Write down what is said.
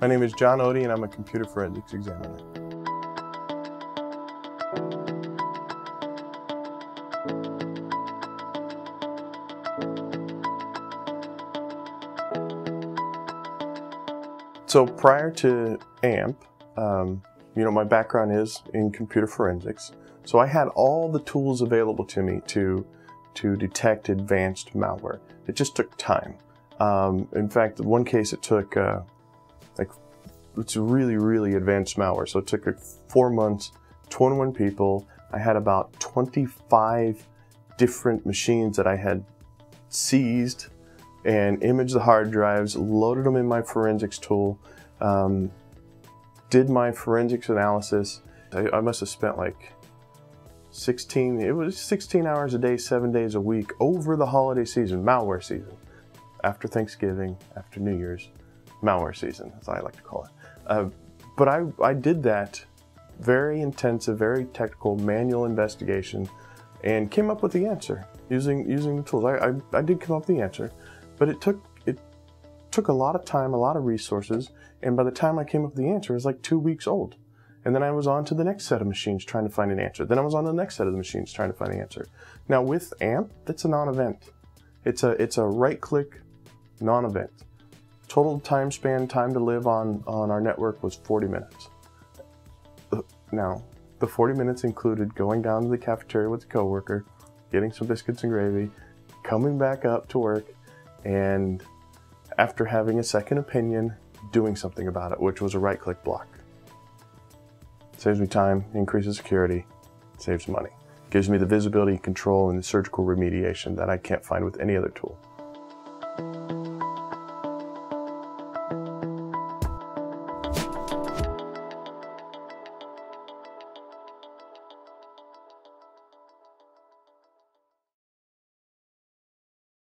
My name is John Ode and I'm a computer forensics examiner. So prior to AMP, um, you know, my background is in computer forensics. So I had all the tools available to me to, to detect advanced malware. It just took time. Um, in fact, one case it took uh, it's really really advanced malware. So it took four months, 21 people. I had about 25 different machines that I had seized and imaged the hard drives, loaded them in my forensics tool, um, did my forensics analysis. I, I must have spent like 16, it was 16 hours a day, seven days a week over the holiday season, malware season after Thanksgiving, after New Year's, malware season, as I like to call it. Uh, but I, I did that very intensive, very technical manual investigation and came up with the answer using using the tools. I, I, I did come up with the answer, but it took it took a lot of time, a lot of resources, and by the time I came up with the answer, it was like two weeks old. And then I was on to the next set of machines trying to find an answer. Then I was on the next set of the machines trying to find an answer. Now with AMP, that's a non-event. It's a it's a right-click non-event. Total time span, time to live on, on our network was 40 minutes. Now, the 40 minutes included going down to the cafeteria with a coworker, getting some biscuits and gravy, coming back up to work, and after having a second opinion, doing something about it, which was a right-click block. Saves me time, increases security, saves money. Gives me the visibility, control, and the surgical remediation that I can't find with any other tool.